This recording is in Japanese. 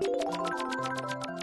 うん。